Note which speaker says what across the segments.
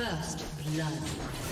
Speaker 1: First blood.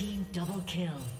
Speaker 1: Team double kill.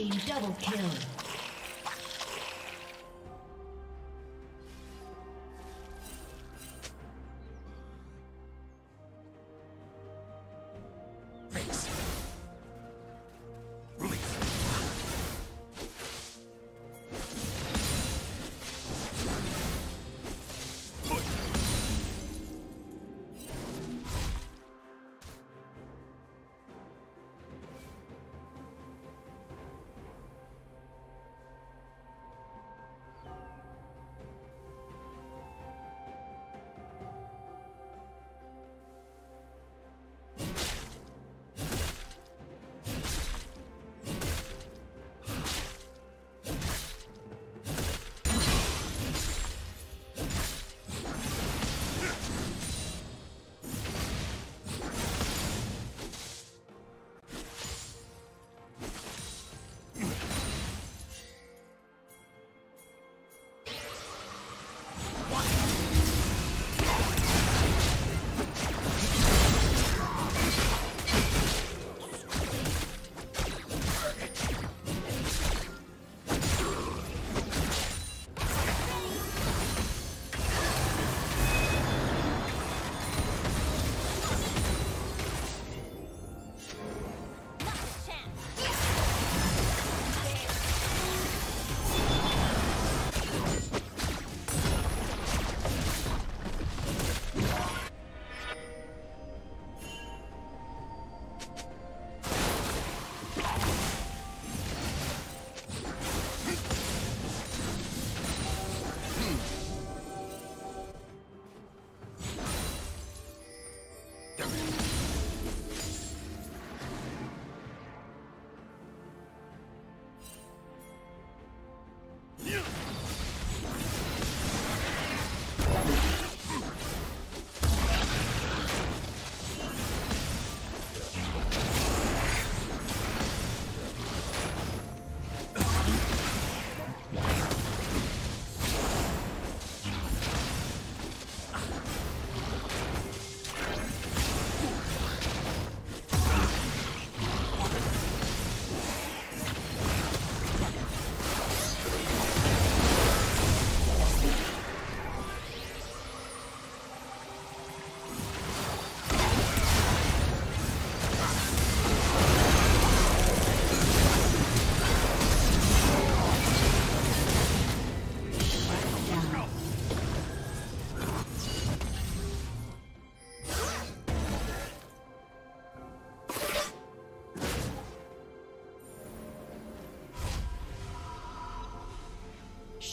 Speaker 1: Team double kill.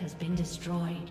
Speaker 1: Has been destroyed.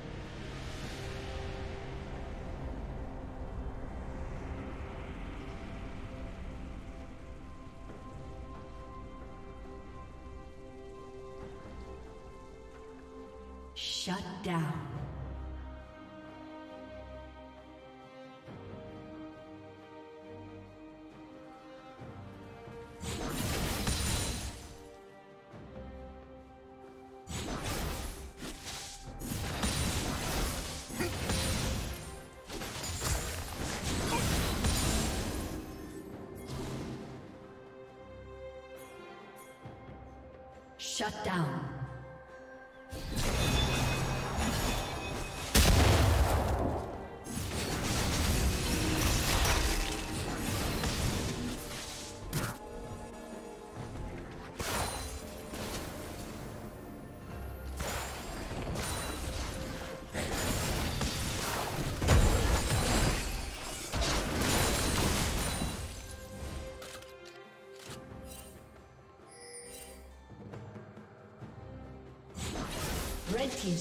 Speaker 1: Shut down.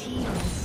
Speaker 1: Team's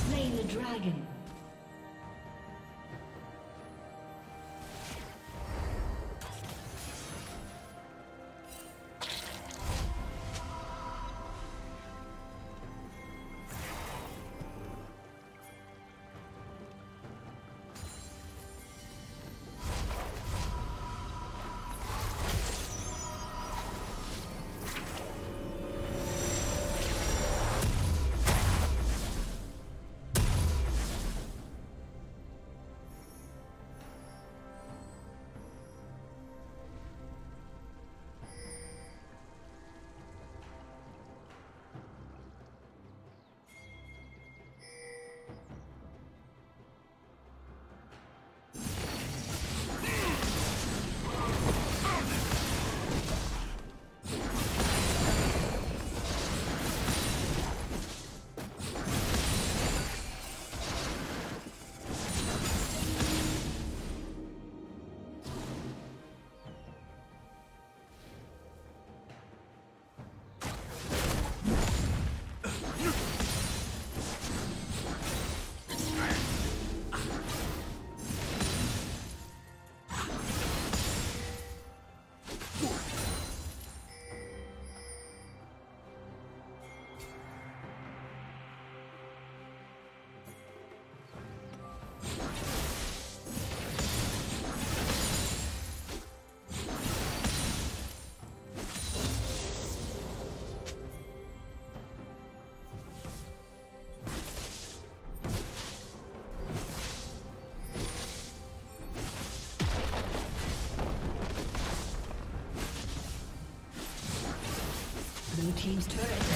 Speaker 1: turret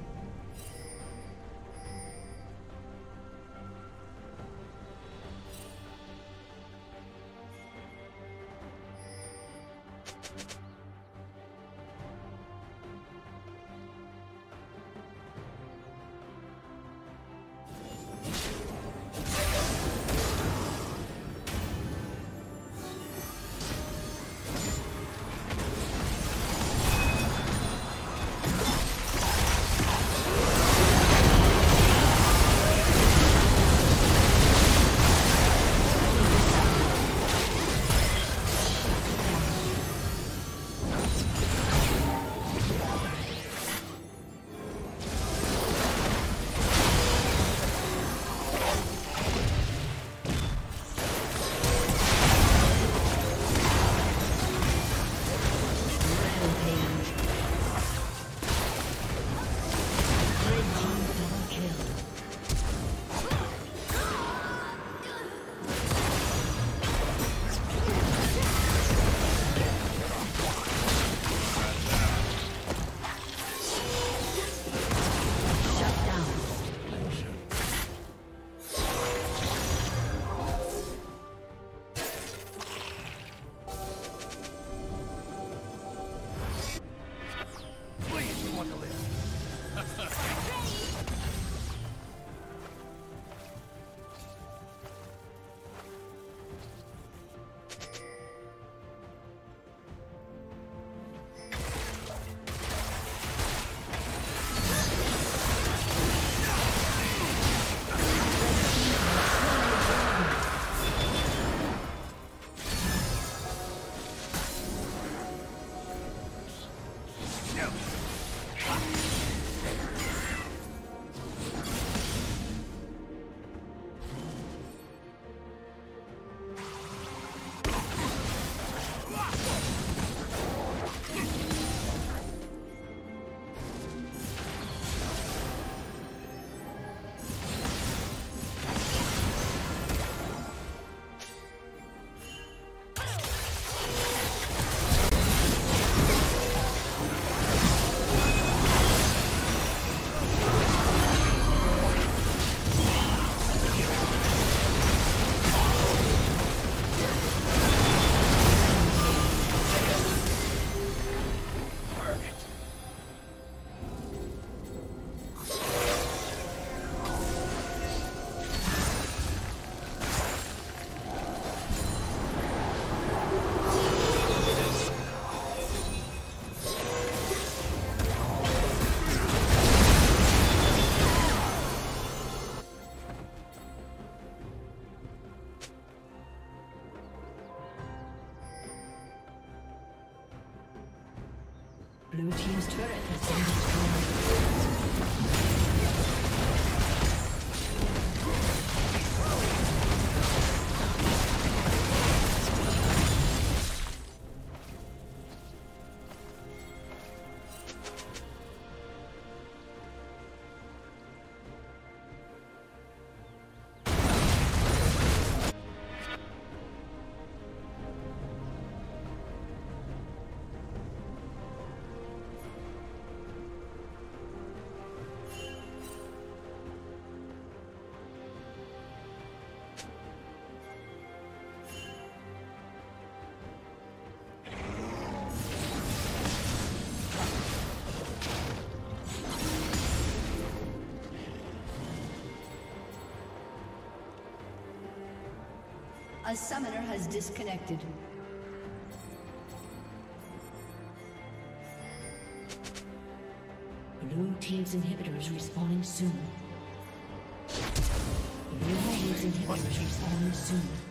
Speaker 1: A summoner has disconnected. Blue Team's inhibitor is respawning soon. Blue Team's inhibitor is respawning soon.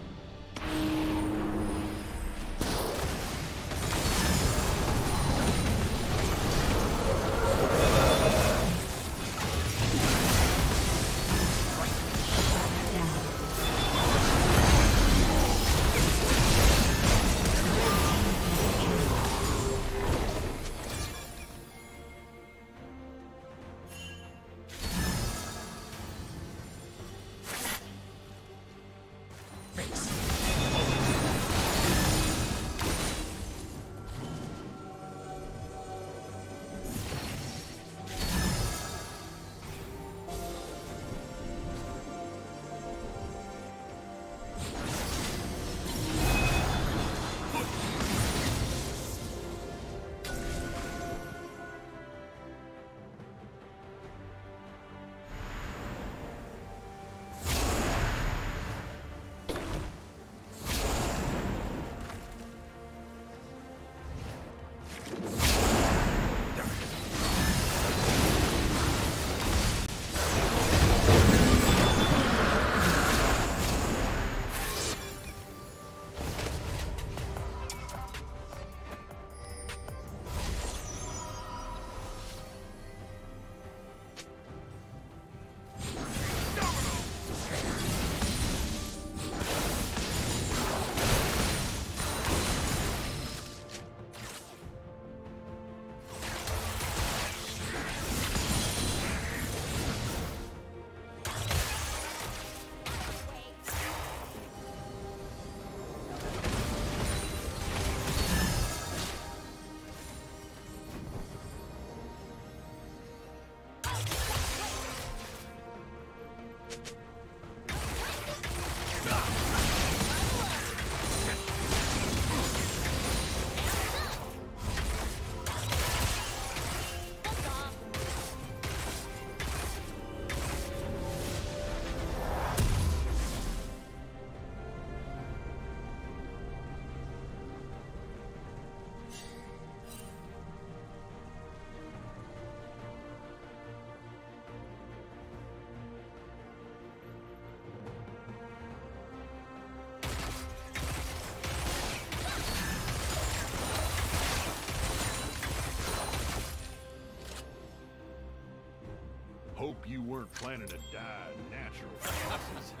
Speaker 2: Weren't planning to die natural causes.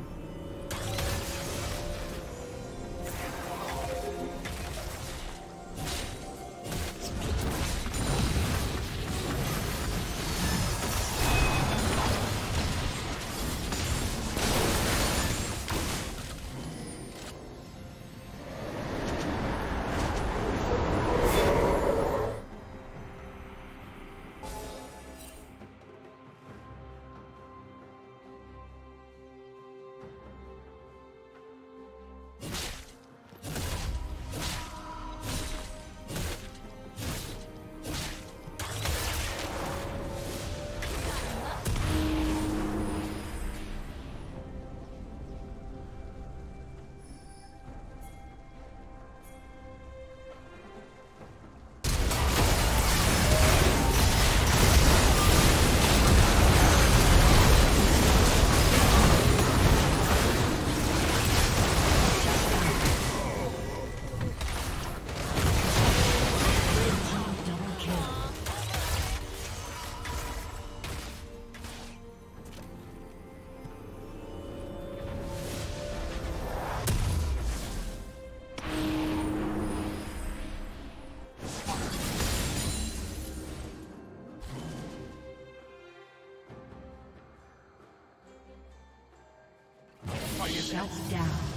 Speaker 1: Shut down.